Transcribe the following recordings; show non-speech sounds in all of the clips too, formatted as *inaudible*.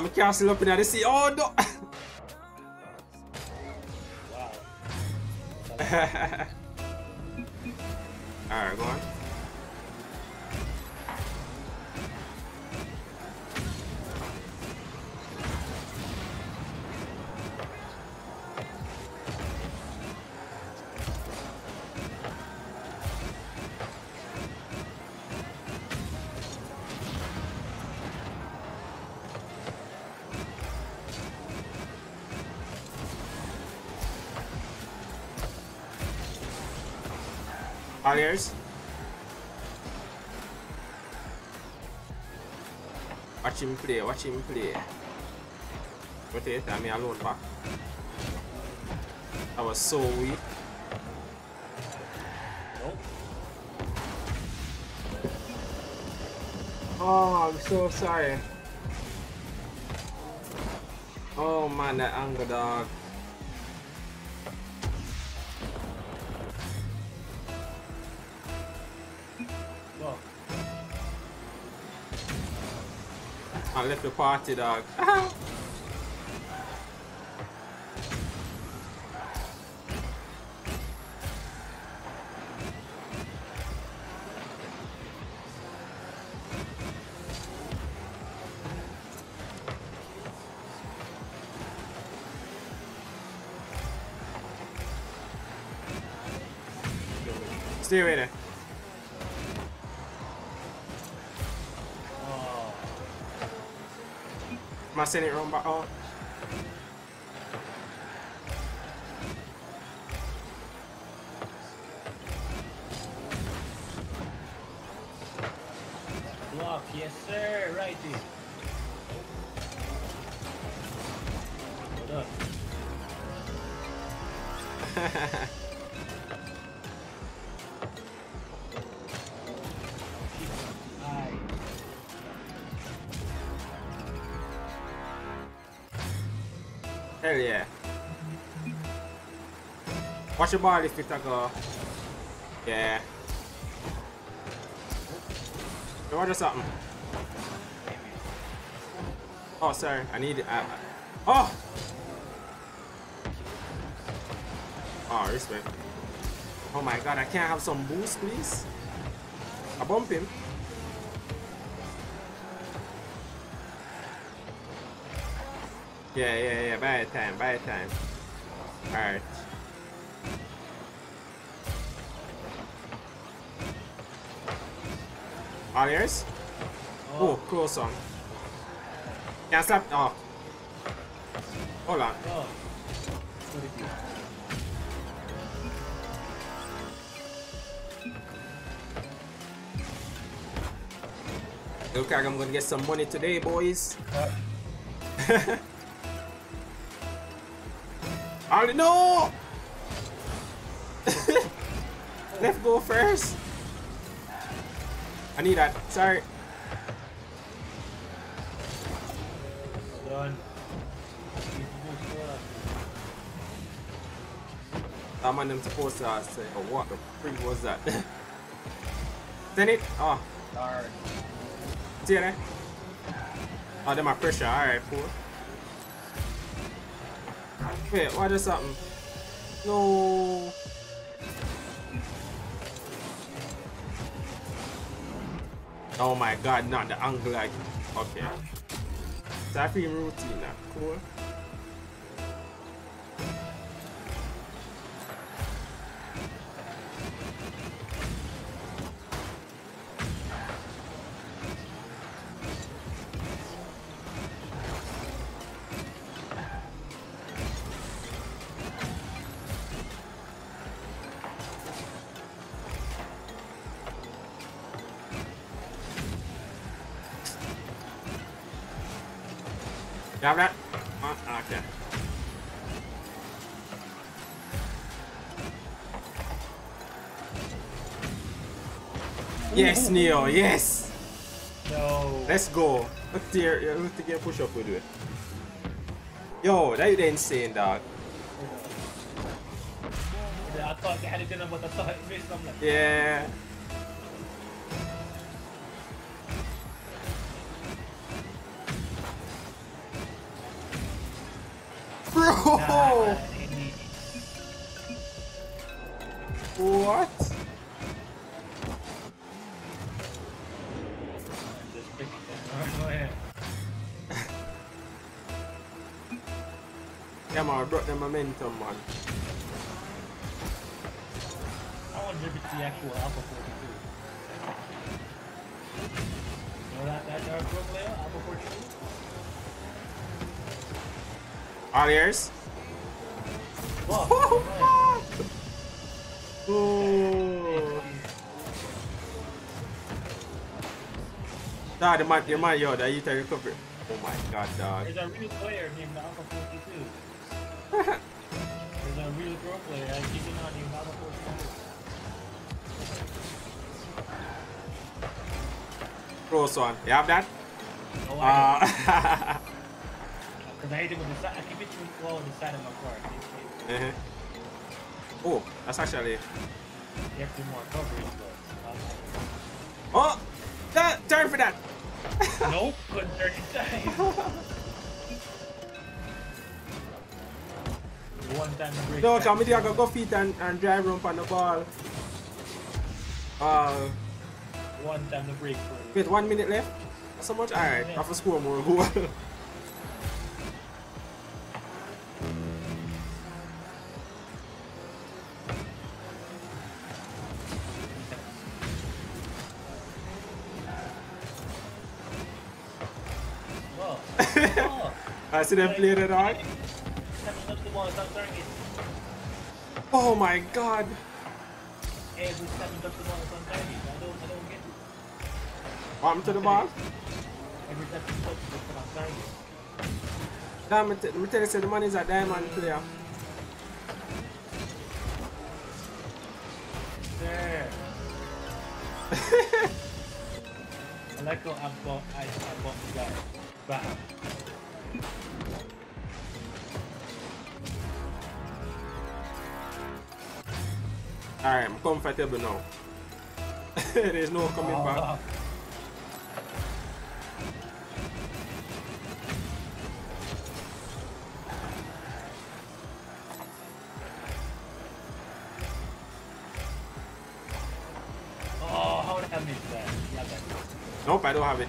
On, my castle up in the sea. Oh no! *laughs* wow. *laughs* Alright, go on. Warriors. Watch him play, watch him play. What is that? Me alone back. That was so weak. Oh, I'm so sorry. Oh man, that anger dog. I left the party dog. Stay away there. Am I sending it wrong back? Oh. Block, yes sir, righty. Hold up. *laughs* Hell yeah. Watch your body, go. Yeah. What is something? Oh, sorry. I need it. Uh, oh! Oh, respect. Oh my god, I can't have some boost, please? I bump him. Yeah, yeah, yeah. Buy time, buy time. Alright. All yours? Oh, close on. Can't stop. Oh. Hold on. Oh. What did you? Look like I'm gonna get some money today, boys. Uh, *laughs* Already know. *laughs* Let's go first. I need that. Sorry. done. That man them supposed to uh, say, oh, what the freak was that? *laughs* Send it. Oh, Darn. see that? Oh, then my pressure. Alright, cool. Wait, why does something? No. Oh my god, not the angle like. Okay. Tapping routine. Cool. You have that? Oh, okay. Yes, Neo, yes! No. Let's go. Let's tear, let's take a push up with it. Yo, that is insane, dog. I thought they had it done, but I thought it missed. I'm like, Yeah. What? Yeah, man, I brought the momentum, man. I want to rip the actual Alpha 42. You know that, that Dark Brook Alpha 42? All yours? Wow. right. Oh. Dog, the man, your man, yo, that you take recovery. Oh my god, dog. There's a real player named Alpha 42. *laughs* There's a real pro player, I kid you not, named Alpha 42. Close one. You have that? Oh, I Uh, *laughs* Because I hit him with the side, I keep it too low on the side of my car. It- it- uh-huh. Oh, that's actually. You have to do more coverage, but. Oh! That, turn for that! Uh, *laughs* nope, couldn't turn time. One time the brake. No, come with you, I go go feet and, and drive around on the ball. Uh, One time the for- wait, one minute left? So much? Alright, I have to score more *laughs* *laughs* I see them play the dog. Haven't touched the ball, stop throwing it. Oh my god. Hey, we haven't touched the ball, stop throwing it. I don't, I don't get it. What happened to the ball? Every time you touch it, stop throwing it. Damn, me tell you, say the man is a diamond player. There. *laughs* I like how I bought, I, I bought the guy. Bam. Alright, I'm comfortable now. *laughs* There's no coming Oh, back. Oh, how did I miss that? Yeah, that. Nope, I don't have it.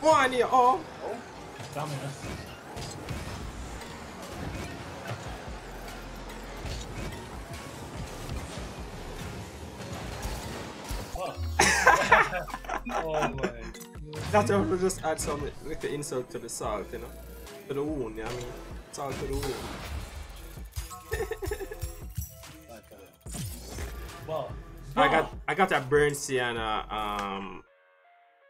One here, oh. Dominus. Oh my. That's we just add some with the insult to the salt, you know? To the wound, yeah, I mean, salt to the wound. *laughs* Well, I got I got a burn Sienna um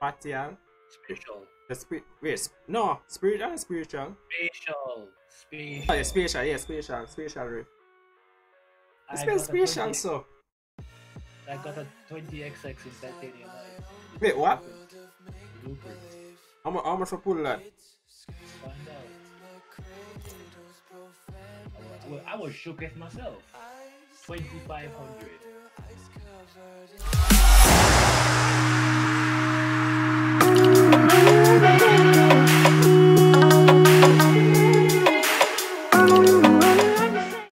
Patial. Special, The spirit wait, no, spirit uh, spiritual. spatial, spatial. Oh yeah, spatial, yeah, spatial, spatial riff. It's been 20 so. I got a 20xx in titanium. Wait, what? Blueprint. How much how much for pull that? Find out. I was, I was shook at myself. 2500.